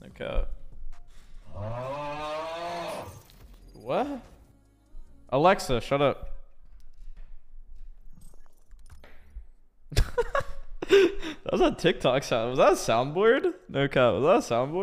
No cap. Uh, what? Alexa, shut up. that was a TikTok sound. Was that a soundboard? No cut. Was that a soundboard?